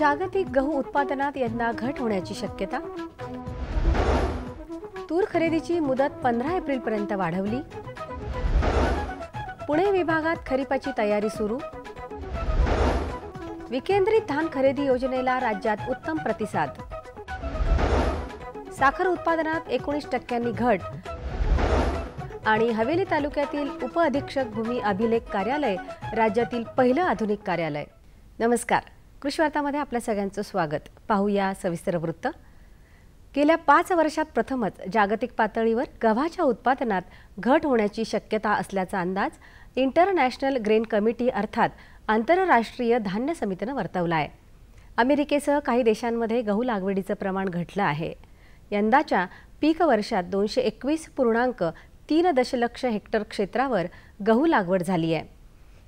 जागतिक गहू उत्पादनात यंदा घट होण्याची शक्यता? तूर खरेदीची मुदत पंधरा एप्रिलपर्यंत वाढवली? पुणे विभागात खरीपाची तयारी सुरू? विकेंद्रित धान खरेदी योजनेला राज्यात उत्तम प्रतिसाद? साखर उत्पादनात एकोणीस टक्क्यांनी घट? आणि हवेली तालुक्यातील उपअधीक्षक भूमी अभिलेख कार्यालय राज्यातील पहिलं आधुनिक कार्यालय? नमस्कार. कृषी वार्तामध्ये आपल्या सगळ्यांचं स्वागत. पाहूया सविस्तर वृत्त. गेल्या पाच वर्षात प्रथमच जागतिक पातळीवर गव्हाच्या उत्पादनात घट होण्याची शक्यता असल्याचा अंदाज इंटरनॅशनल ग्रेन कमिटी अर्थात आंतरराष्ट्रीय धान्य समितीनं वर्तवला आहे अमेरिकेसह काही देशांमध्ये गहू लागवडीचं प्रमाण घटलं आहे. यंदाच्या पीक वर्षात दोनशे एकवीस पूर्णांक तीन दशलक्ष हेक्टर क्षेत्रावर गहू लागवड झाली आहे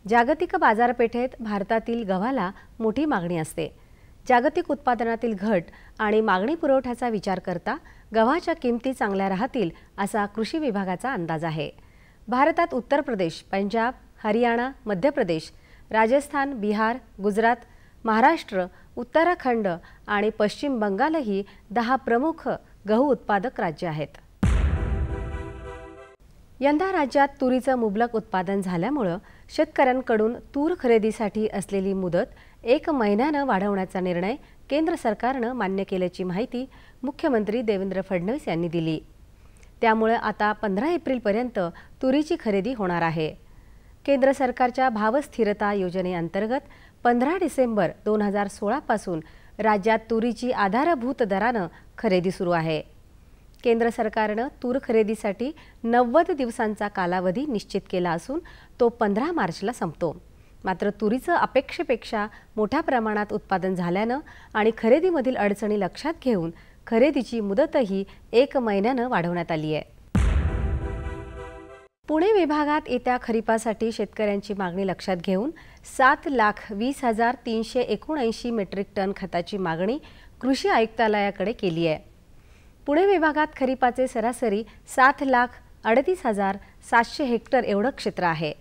जागतिक बाजारपेठेत भारतातील गव्हाला मोठी मागणी असते. जागतिक उत्पादनातील घट आणि मागणी पुरवठ्याचा विचार करता गव्हाच्या किमती चांगल्या राहतील असा कृषी विभागाचा अंदाज आहे. भारतात उत्तर प्रदेश पंजाब हरियाणा मध्य प्रदेश राजस्थान बिहार गुजरात महाराष्ट्र उत्तराखंड आणि पश्चिम बंगालही दहा प्रमुख गहू उत्पादक राज्य आहेत. यंदा राज्यात तुरीचं मुबलक उत्पादन झाल्यामुळं शेतकऱ्यांकडून तूर खरेदीसाठी असलेली मुदत एक महिन्यानं वाढवण्याचा निर्णय केंद्र सरकारनं मान्य केल्याची माहिती मुख्यमंत्री देवेंद्र फडणवीस यांनी दिली. त्यामुळे आता पंधरा एप्रिलपर्यंत तुरीची खरेदी होणार आहे. केंद्र सरकारच्या भावस्थिरता योजनेअंतर्गत पंधरा डिसेंबर दोन हजार सोळापासून राज्यात तुरीची आधारभूत दरानं खरेदी सुरू आहे. केंद्र सरकारनं तूर खरेदीसाठी नव्वद दिवसांचा कालावधी निश्चित केला असून तो पंधरा मार्चला संपतो. मात्र तुरीचं अपेक्षेपेक्षा मोठ्या प्रमाणात उत्पादन झाल्यानं आणि खरेदीमधील अडचणी लक्षात घेऊन खरेदीची मुदतही एक महिन्यानं वाढवण्यात आली आहे. पुणे विभागात येत्या खरीपासाठी शेतकऱ्यांची मागणी लक्षात घेऊन सात लाख वीस हजार तीनशे एकोणऐंशी मेट्रिक टन खताची मागणी कृषी आयुक्तालयाकडे केली आहे. पुणे विभागात खरीपाचे सरासरी सात लाख अडतीस हजार सातशे हेक्टर एवढं क्षेत्र आहे.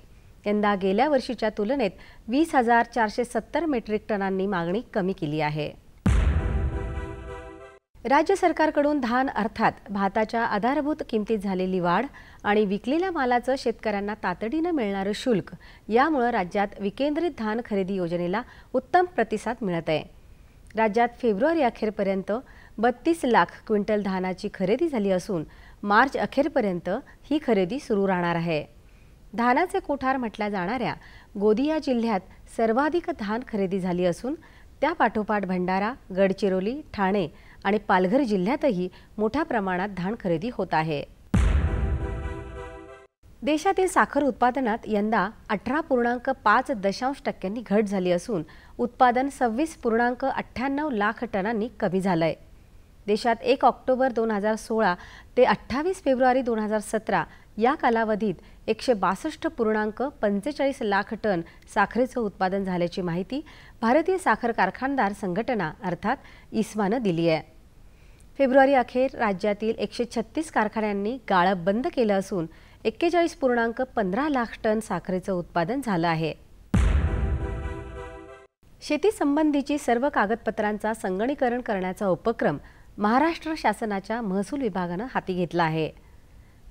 यंदा गेल्या वर्षीच्या तुलनेत वीस हजार चारशे सत्तर मेट्रिक टनांनी मागणी कमी केली आहे. राज्य सरकारकडून धान अर्थात भाताच्या आधारभूत किमतीत झालेली वाढ आणि विकलेल्या मालाचं शेतकऱ्यांना तातडीनं मिळणारं शुल्क यामुळं राज्यात विकेंद्रित धान खरेदी योजनेला उत्तम प्रतिसाद मिळत आहे. राज्यात फेब्रुवारी अखेरपर्यंत बत्तीस लाख क्विंटल धानाची खरेदी झाली असून मार्च अखेरपर्यंत ही खरेदी सुरू राहणार आहे. धानाचे कोठार म्हटल्या जाणाऱ्या गोदिया जिल्ह्यात सर्वाधिक धान खरेदी झाली असून त्यापाठोपाठ भंडारा गडचिरोली ठाणे आणि पालघर जिल्ह्यातही मोठ्या प्रमाणात धान खरेदी होत आहे. देशातील साखर उत्पादनात यंदा अठरा पूर्णांक पाच दशांश टक्क्यांनी घट झाली असून उत्पादन सव्वीस पूर्णांक अठ्ठ्याण्णव लाख टनांनी कमी झालं आहे देशात एक ऑक्टोबर दोन हजार सोळा ते अठ्ठावीस फेब्रुवारी दोन हजार सतरा या कालावधीत एकशे बासष्ट पूर्णांक पंचेचाळीस लाख टन साखरेचं उत्पादन झाल्याची माहिती भारतीय साखर कारखानदार संघटना अर्थात इस्मानं दिली आहे. फेब्रुवारी अखेर राज्यातील एकशे छत्तीस कारखान्यांनी गाळप बंद केलं असून एक्केचाळीस पूर्णांक पंधरा लाख टन साखरेचं उत्पादन झालं आहे. शेतीसंबंधीची सर्व कागदपत्रांचा संगणीकरण करण्याचा उपक्रम महाराष्ट्र शासनाच्या महसूल विभागानं हाती घेतला आहे.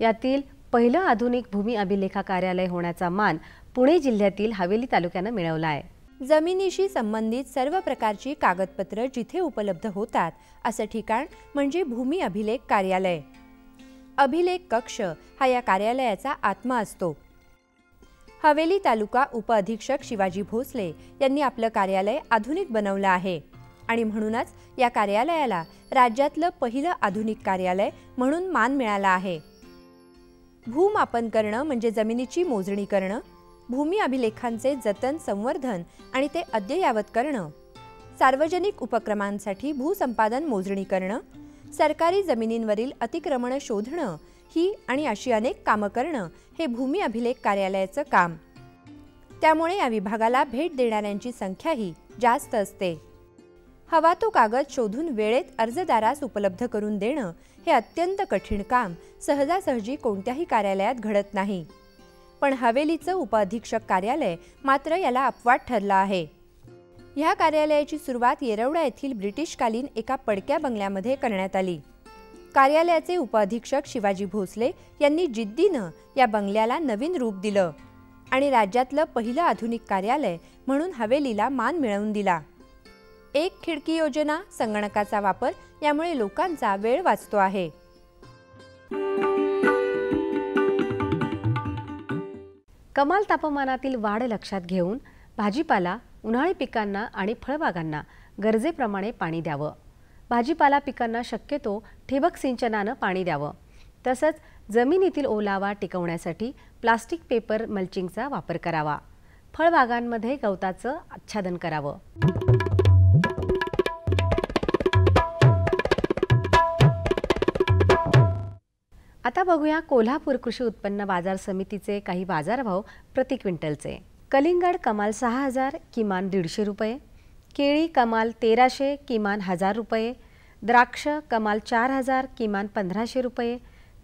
यातील पहिलं आधुनिक भूमी अभिलेखा कार्यालय होण्याचा मान पुणे जिल्ह्यातील हवेली तालुक्यानं मिळवला आहे. जमिनीशी संबंधित सर्व प्रकारची कागदपत्र जिथे उपलब्ध होतात असं ठिकाण म्हणजे भूमी अभिलेख कार्यालय. अभिलेख कक्ष हा या कार्यालयाचा आत्मा असतो. हवेली तालुका उपअधीक्षक शिवाजी भोसले यांनी आपलं कार्यालय आधुनिक बनवलं आहे. आणि म्हणूनच या कार्यालयाला राज्यातलं पहिलं आधुनिक कार्यालय म्हणून मान मिळाला आहे. भूमापन करणं म्हणजे जमिनीची मोजणी करणं भूमी अभिलेखांचे जतन संवर्धन आणि ते अद्ययावत करणं सार्वजनिक उपक्रमांसाठी भूसंपादन मोजणी करणं सरकारी जमिनींवरील अतिक्रमणं शोधणं ही आणि अशी अनेक कामं करणं हे भूमी अभिलेख कार्यालयाचं काम. त्यामुळे या विभागाला भेट देणाऱ्यांची संख्याही जास्त असते. हवा तो कागद शोधून वेळेत अर्जदारास उपलब्ध करून देणं हे अत्यंत कठीण काम सहजासहजी कोणत्याही कार्यालयात घडत नाही. पण हवेलीचं उपअधीक्षक कार्यालय मात्र याला अपवाद ठरला आहे. ह्या कार्यालयाची सुरुवात येरवडा येथील ब्रिटिशकालीन एका पडक्या बंगल्यामध्ये करण्यात आली. कार्यालयाचे उपअधीक्षक शिवाजी भोसले यांनी जिद्दीनं या बंगल्याला नवीन रूप दिलं आणि राज्यातलं पहिलं आधुनिक कार्यालय म्हणून हवेलीला मान मिळवून दिला. एक खिडकी योजना संगणकाचा वापर यामुळे लोकांचा वेळ वाचतो आहे. कमाल तापमानातील वाढ लक्षात घेऊन भाजीपाला उन्हाळी पिकांना आणि फळबागांना गरजेप्रमाणे पाणी द्यावं. भाजीपाला पिकांना शक्यतो ठिबक सिंचनानं पाणी द्यावं. तसंच जमिनीतील ओलावा टिकवण्यासाठी प्लास्टिक पेपर मल्चिंगचा वापर करावा. फळबागांमध्ये गवताचं आच्छादन करावं. आता बघूया कोल्हापूर कृषी उत्पन्न बाजार समितीचे काही बाजारभाव प्रति क्विंटलचे. कलिंगड कमाल सहा हजार किमान दीडशे रुपये. केळी कमाल तेराशे किमान हजार रुपये. द्राक्ष कमाल चार हजार किमान पंधराशे रुपये.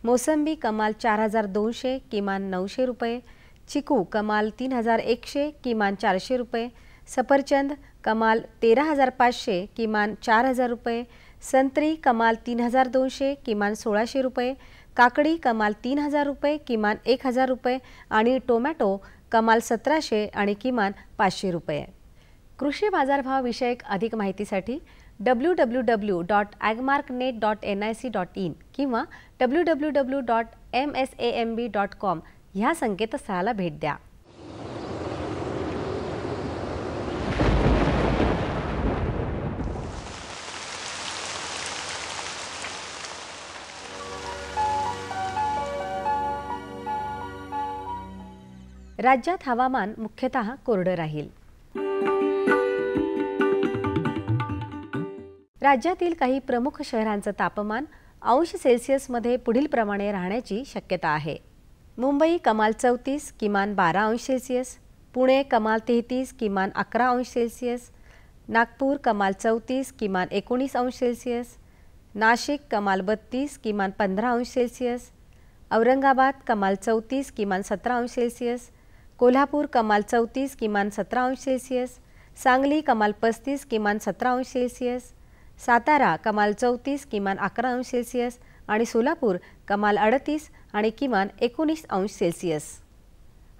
मोसंबी कमाल चार हजार दोनशे किमान नऊशे रुपये. चिकू कमाल तीन हजार एकशे किमान चारशे रुपये. सफरचंद कमाल तेरा हजार पाचशे किमान चार हजार रुपये. संत्री कमाल तीन हजार दोनशे किमान सोळाशे रुपये. काकडी कमाल तीन हजार रुपये किमान एक हजार रुपये आणि टोमॅटो कमाल सतराशे आणि किमान पाचशे रुपये. कृषी बाजारभावाविषयक अधिक माहितीसाठी W W W dot agmark net dot N I C dot in किंवा W W W dot M S A M B dot com ह्या संकेतस्थळाला भेट द्या. राज्यात हवामान मुख्यतः कोरडं राहील. राज्यातील काही प्रमुख शहरांचं तापमान अंश सेल्सिअसमध्ये पुढील प्रमाणे राहण्याची शक्यता आहे. मुंबई कमाल चौतीस किमान बारा अंश सेल्सिअस पुणे कमाल तेहतीस किमान अकरा अंश सेल्सिअस नागपूर कमाल चौतीस किमान एकोणीस अंश सेल्सिअस नाशिक कमाल बत्तीस किमान पंधरा अंश सेल्सिअस औरंगाबाद कमाल चौतीस किमान सतरा अंश सेल्सिअस कोल्हापूर कमाल चौतीस किमान सतरा अंश सेल्सिअस सांगली कमाल पस्तीस किमान सतरा अंश सेल्सिअस सातारा कमाल चौतीस किमान अकरा अंश सेल्सिअस आणि सोलापूर कमाल अडतीस आणि किमान एकोणीस अंश सेल्सिअस.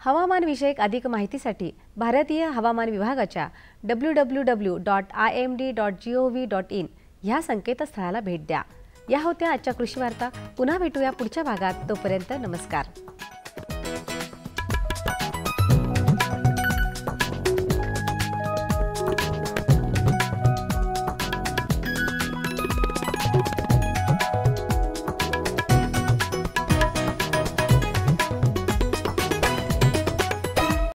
हवामानविषयक अधिक माहितीसाठी भारतीय हवामान विभागाच्या W W W dot I M D dot G O V dot in ह्या संकेतस्थळाला भेट द्या. या होत्या आजच्या कृषी वार्ता पुन्हा भेटूया पुढच्या भागात. तोपर्यंत नमस्कार.